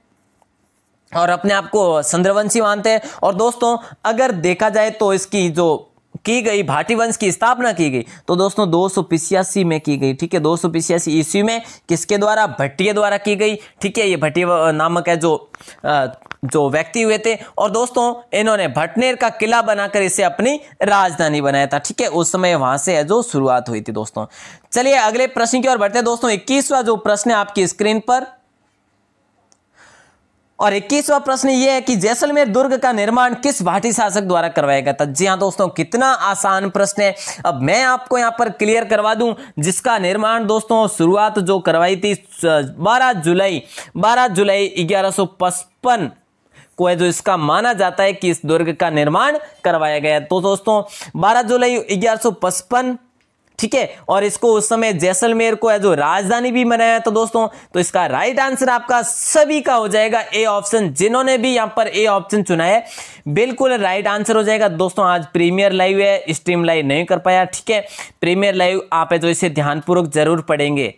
और अपने आप को चंद्रवंशी मानते हैं। और दोस्तों, अगर देखा जाए तो इसकी जो की गई भाटी वंश की स्थापना की गई तो दोस्तों दो में की गई, ठीक है? दो सौ ईस्वी में किसके द्वारा? भट्टिया द्वारा की गई, ठीक है? ये भट्टिया नामक है जो जो व्यक्ति हुए थे और दोस्तों, इन्होंने भटनेर का किला बनाकर इसे अपनी राजधानी बनाया था। ठीक है, उस समय वहाँ से जो शुरुआत हुई थी दोस्तों। चलिए अगले प्रश्न की ओर बढ़ते हैं। दोस्तों, इक्कीसवा जो प्रश्न है आपकी स्क्रीन पर, और इक्कीसवा प्रश्न ये है कि जैसलमेर दुर्ग का निर्माण किस भाटी शासक द्वारा करवाया गया था? जी हाँ दोस्तों, कितना आसान प्रश्न है। अब मैं आपको यहाँ पर क्लियर करवा दूँ, जिसका निर्माण दोस्तों शुरुआत जो करवाई थी 12 जुलाई 12 जुलाई ग्यारह को है, जो इसका माना जाता है कि इस दुर्ग का निर्माण करवाया गया तो दोस्तों 12 जुलाई ग्यारह ठीक है, और इसको उस समय जैसलमेर को है, जो राजधानी भी बनाया तो दोस्तों तो इसका राइट आंसर आपका सभी का हो जाएगा ए ऑप्शन जिन्होंने भी यहाँ पर ए ऑप्शन चुना है, बिल्कुल राइट आंसर हो जाएगा। दोस्तों, आज प्रीमियर लाइव है स्ट्रीम लाइव नहीं कर पाया, ठीक है। प्रीमियर लाइव आप है जो इसे ध्यानपूर्वक ज़रूर पढ़ेंगे।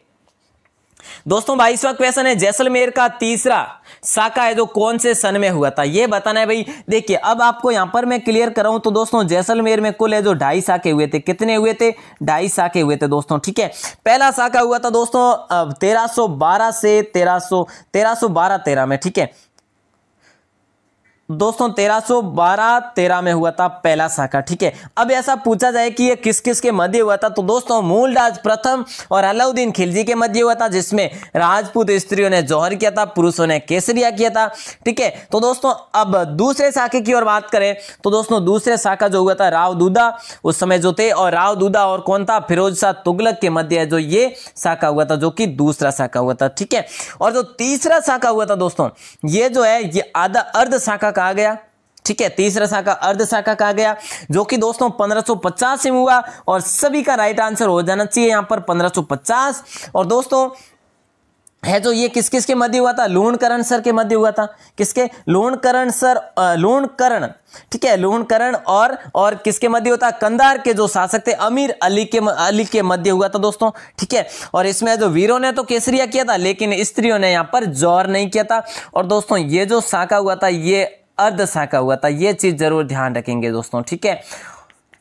दोस्तों, बाईसवा क्वेश्चन है, जैसलमेर का तीसरा। शाखा है जो कौन से सन में हुआ था? ये बताना है भाई, देखिए, अब आपको यहाँ पर मैं क्लियर कराऊं तो दोस्तों, जैसलमेर में कुल है जो ढाई साके हुए थे। कितने हुए थे? ढाई साके हुए थे दोस्तों, ठीक है? पहला साका हुआ था दोस्तों तेरह से तेरह सो तेरह में, ठीक है? दोस्तों 1312 13 में हुआ था पहला शाखा, ठीक है? अब ऐसा पूछा जाए कि ये किस किस के मध्य हुआ था तो दोस्तों, मूलराज प्रथम और अलाउद्दीन खिलजी के मध्य हुआ था, जिसमें राजपूत स्त्रियों ने जौहर किया था, पुरुषों ने केसरिया किया था, ठीक है? तो दोस्तों, अब दूसरे शाखे की ओर बात करें तो दोस्तों, दूसरे शाखा जो हुआ था, राव दूदा, उस समय जो थे, और राव दूदा और कौन था? फिरोज शाह तुगलक के मध्य जो ये शाखा हुआ था, जो कि दूसरा शाखा हुआ था, ठीक है? और जो तीसरा शाखा हुआ था, दोस्तों, ये जो है, ये आधा अर्ध शाखा कहा गया, ठीक है? तीसरा शाखा अर्ध शाखा कहा गया, जो कि दोस्तों 1550 में हुआ और सभी का राइट आंसर हो जाना चाहिए यहाँ पर 1550 और दोस्तों, है जो ये किस किस के मध्य हुआ था? लूणकरण सर के मध्य हुआ था। किसके? लूणकरण सर लूणकरण, ठीक है? लूणकरण और और किसके मध्य होता? कंधार के जो शासक थे, अमीर अली के अली के मध्य हुआ था दोस्तों, ठीक है? और इसमें जो वीरों ने तो केसरिया किया था, लेकिन स्त्रियों ने यहाँ पर ज़ोर नहीं किया था। और दोस्तों, ये जो शाखा हुआ था, ये अर्ध का हुआ था। ये चीज़ ज़रूर ध्यान रखेंगे दोस्तों ठीक है?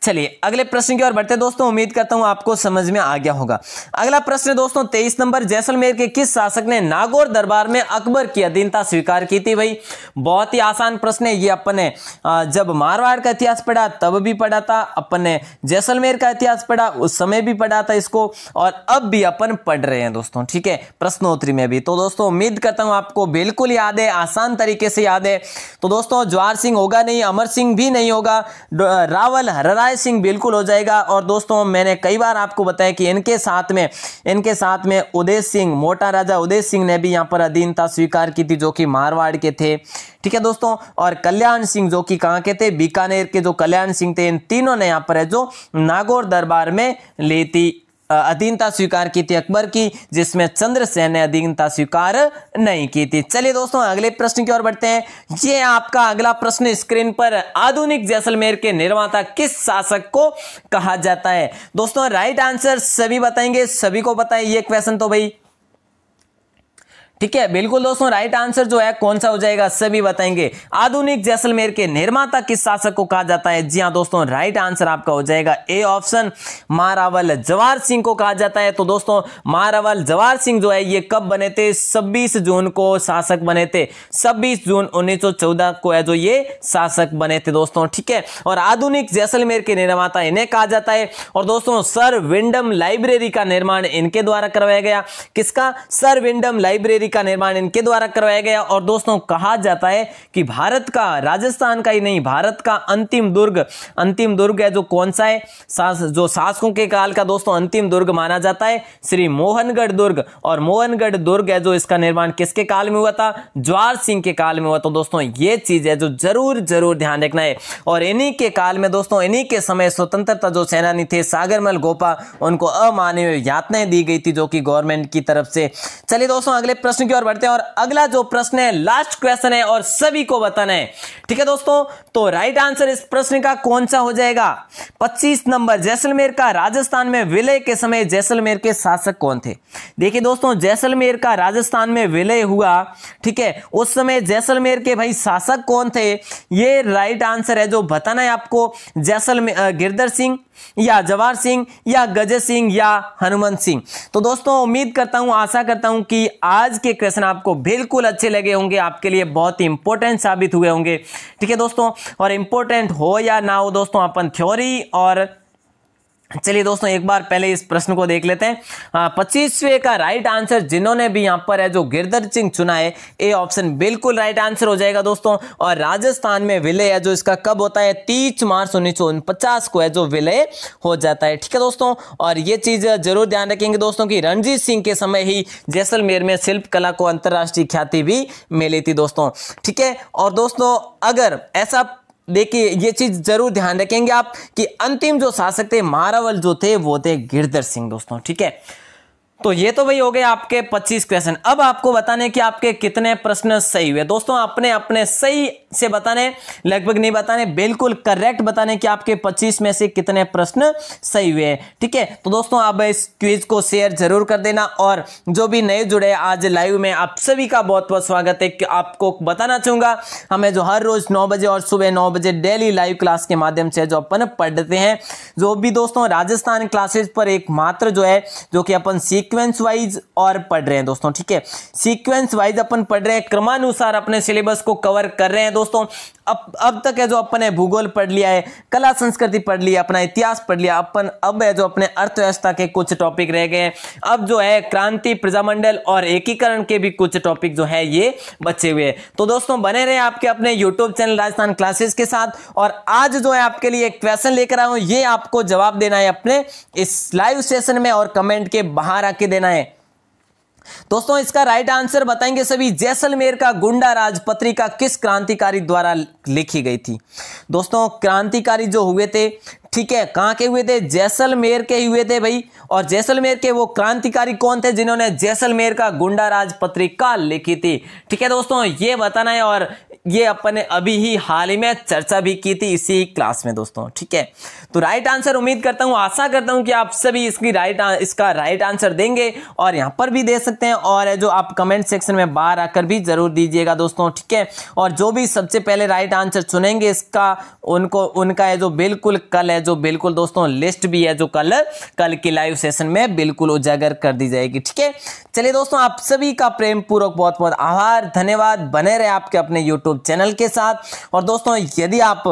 चलिए, अगले प्रश्न की ओर बढ़ते दोस्तों, उम्मीद करता हूँ आपको समझ में आ गया होगा। अगला प्रश्न दोस्तों, तेईस नंबर, जैसलमेर के किस शासक ने नागौर दरबार में अकबर की अधीनता स्वीकार की थी? भाई, बहुत ही आसान प्रश्न है, ये अपन ने जब मारवाड़ का इतिहास पढ़ा, तब भी पढ़ा था, अपन ने जैसलमेर का इतिहास पढ़ा, उस समय भी पढ़ा था इसको, और अब भी अपन पढ़ रहे हैं दोस्तों, ठीक है, प्रश्नोत्तरी में भी। तो दोस्तों, उम्मीद करता हूँ आपको बिल्कुल याद है, आसान तरीके से याद है। तो दोस्तों, ज्वार सिंह होगा नहीं, अमर सिंह भी नहीं होगा रावल हरराय सिंह बिल्कुल हो जाएगा। और दोस्तों, मैंने कई बार आपको बताया कि इनके साथ में, इनके साथ में उदय सिंह, मोटा राजा उदय सिंह ने भी यहाँ पर अधीनता स्वीकार की थी, जो कि मारवाड़ के थे। ठीक है दोस्तों, और कल्याण सिंह जो कि कहाँ के थे? बीकानेर के जो कल्याण सिंह थे, इन तीनों ने यहाँ पर है, जो नागौर दरबार में ली थी। अधीनता स्वीकार की थी अकबर की, जिसमें चंद्रसेन ने अधीनता स्वीकार नहीं की थी। चलिए दोस्तों, अगले प्रश्न की ओर बढ़ते हैं। ये आपका अगला प्रश्न स्क्रीन पर आधुनिक जैसलमेर के निर्माता किस शासक को कहा जाता है? दोस्तों, राइट आंसर सभी बताएँगे, सभी को बताएँ। ये क्वेश्चन तो भाई ठीक है, बिल्कुल दोस्तों राइट आंसर जो है, कौन सा हो जाएगा सभी बताएँगे। आधुनिक जैसलमेर के निर्माता किस शासक को कहा जाता है। जी हाँ दोस्तों राइट आंसर आपका हो जाएगा। ए ऑप्शन महारावल जवाहर सिंह को कहा जाता है। तो दोस्तों महारावल जवाहर सिंह जो है, ये कब बने थे? छब्बीस जून को शासक बने थे। छब्बीस जून उन्नीस सौ चौदह को है जो ये शासक बने थे दोस्तों, ठीक है? और आधुनिक जैसलमेर के निर्माता इन्हें कहा जाता है। और दोस्तों, सर विंडम लाइब्रेरी का निर्माण इनके द्वारा करवाया गया। किसका? सर विंडम लाइब्रेरी का निर्माण इनके द्वारा करवाया गया और दोस्तों कहा जाता है कि भारत का राजस्थान का ही नहीं भारत का अंतिम दुर्ग अंतिम दुर्ग है जो कौन सा है? सास, जो शासकों के काल का दोस्तों अंतिम दुर्ग माना जाता है श्री मोहनगढ़ दुर्ग। और मोहनगढ़ दुर्ग है जो इसका निर्माण किसके काल में हुआ था? ज्वार सिंह के काल में हुआ। तो दोस्तों ये चीज़ है जो ज़रूर ज़रूर ध्यान रखना है। और इन्हीं के काल में दोस्तों इन्हीं के समय स्वतंत्रता जो सेनानी थे सागरमल गोपा उनको अमानवीय यातनाएँ दी गई थी जो कि गवर्नमेंट की तरफ़ से। चलिए दोस्तों अगले प्रश्न प्रश्न की ओर बढ़ते हैं और अगला जो प्रश्न है लास्ट क्वेश्चन है और सभी को बताना है। ठीक है दोस्तों तो राइट आंसर इस प्रश्न का कौन सा हो जाएगा? 25 नंबर, जैसलमेर का राजस्थान में विलय के समय जैसलमेर के शासक कौन थे? देखिए दोस्तों, जैसलमेर का राजस्थान में विलय हुआ, ठीक है, उस समय जैसलमेर के भाई शासक कौन थे? ये राइट आंसर है जो बताना है आपको जैसलमेर गिरधर सिंह या जवाहर सिंह या गजय सिंह या हनुमंत सिंह। तो दोस्तों, उम्मीद करता हूँ, आशा करता हूँ कि आज के क्वेश्चन आपको बिल्कुल अच्छे लगे होंगे, आपके लिए बहुत ही इंपॉर्टेंट साबित हुए होंगे। ठीक है दोस्तों, और इंपॉर्टेंट हो या ना हो दोस्तों, अपन थ्योरी और चलिए दोस्तों, एक बार पहले इस प्रश्न को देख लेते हैं। पच्चीसवें का राइट आंसर जिन्होंने भी यहाँ पर है, जो गिरधर सिंह चुना है, ए ऑप्शन बिल्कुल राइट आंसर हो जाएगा दोस्तों। और राजस्थान में विलय है, जो इसका कब होता है? तीस मार्च उन्नीस को है, जो विलय हो जाता है। ठीक है दोस्तों, और ये चीज़ ज़रूर ध्यान रखेंगे दोस्तों की रणजीत सिंह के समय ही जैसलमेर में शिल्प कला को अंतर्राष्ट्रीय ख्याति भी मिली थी दोस्तों। ठीक है, और दोस्तों, अगर ऐसा देखिए, ये चीज़ ज़रूर ध्यान रखेंगे आप कि अंतिम जो शासक थे, मारावल जो थे, वो थे गिरधर सिंह दोस्तों, ठीक है? तो ये तो भाई हो गए आपके 25 क्वेश्चन अब आपको बताने कि आपके कितने प्रश्न सही हुए। दोस्तों अपने अपने सही से बताने, लगभग नहीं बताने, बिल्कुल करेक्ट बताने कि आपके 25 में से कितने प्रश्न सही हुए ठीक है? तो दोस्तों, आप इस क्विज को शेयर ज़रूर कर देना और जो भी नए जुड़े आज लाइव में आप सभी का बहुत बहुत स्वागत है कि आपको बताना चाहूँगा। हमें जो हर रोज नौ बजे और सुबह नौ बजे डेली लाइव क्लास के माध्यम से जो अपन पढ़ते हैं, जो भी दोस्तों, राजस्थान क्लासेज पर एक मात्र जो है, जो कि अपन सीख सीक्वेंस वाइज और पढ़ रहे हैं दोस्तों, ठीक है? सीक्वेंस वाइज अपन पढ़ रहे हैं, क्रमानुसार अपने सिलेबस को कवर कर रहे हैं दोस्तों। अब अब तक है जो अपन भूगोल पढ़ लिया है, कला संस्कृति पढ़ लिया अपना इतिहास पढ़ लिया, अपन अब है जो अपने अर्थव्यवस्था के कुछ टॉपिक रह गए हैं। अब जो है क्रांति, प्रजामंडल और एकीकरण के भी कुछ टॉपिक जो है ये बचे हुए हैं। तो दोस्तों, बने रहे आपके अपने यूट्यूब चैनल राजस्थान क्लासेस के साथ और आज जो है आपके लिए क्वेश्चन लेकर आया हूँ। ये आपको जवाब देना है अपने इस लाइव सेशन में और कमेंट के बाहर आके देना है। दोस्तों, इसका राइट आंसर बताएँगे सभी। जैसलमेर का गुंडा राज पत्रिका किस क्रांतिकारी द्वारा लिखी गई थी? दोस्तों, क्रांतिकारी जो हुए थे ठीक है, कहाँ के हुए थे? जैसलमेर के हुए थे भाई। और जैसलमेर के वो क्रांतिकारी कौन थे जिन्होंने जैसलमेर का गुंडा राज पत्रिका लिखी थी? ठीक है दोस्तों, ये बताना है और ये अपन ने अभी ही हाल ही में चर्चा भी की थी इसी क्लास में दोस्तों, ठीक है? तो राइट आंसर उम्मीद करता हूँ, आशा करता हूँ कि आप सभी इसकी राइट इसका राइट आंसर देंगे और यहाँ पर भी दे सकते हैं। और जो आप कमेंट सेक्शन में बाहर आकर भी ज़रूर दीजिएगा दोस्तों, ठीक है? और जो भी सबसे पहले राइट आंसर चुनेंगे, इसका उनको, उनका है जो बिल्कुल कल है जो बिल्कुल दोस्तों लिस्ट भी है जो कल कल की लाइव सेशन में बिल्कुल उजागर कर दी जाएगी, ठीक है? चलिए दोस्तों, आप सभी का प्रेम पूर्वक बहुत बहुत आभार, धन्यवाद। बने रहे आपके अपने यूट्यूब चैनल के साथ। और दोस्तों, यदि आप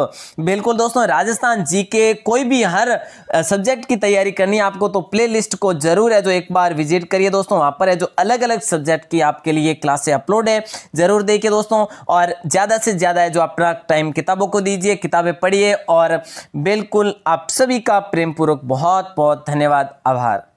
बिल्कुल दोस्तों, राजस्थान जी के कोई भी हर सब्जेक्ट की तैयारी करनी है आपको तो प्ले को ज़रूर है जो एक बार विज़िट करिए दोस्तों। वहाँ पर है जो अलग अलग सब्जेक्ट की आपके लिए क्लासे अपलोड है, ज़रूर देखिए दोस्तों। और ज़्यादा से ज़्यादा है जो अपना टाइम किताबों को दीजिए, किताबें पढ़िए और बिल्कुल आप सभी का प्रेम पूर्वक बहुत बहुत धन्यवाद आभार।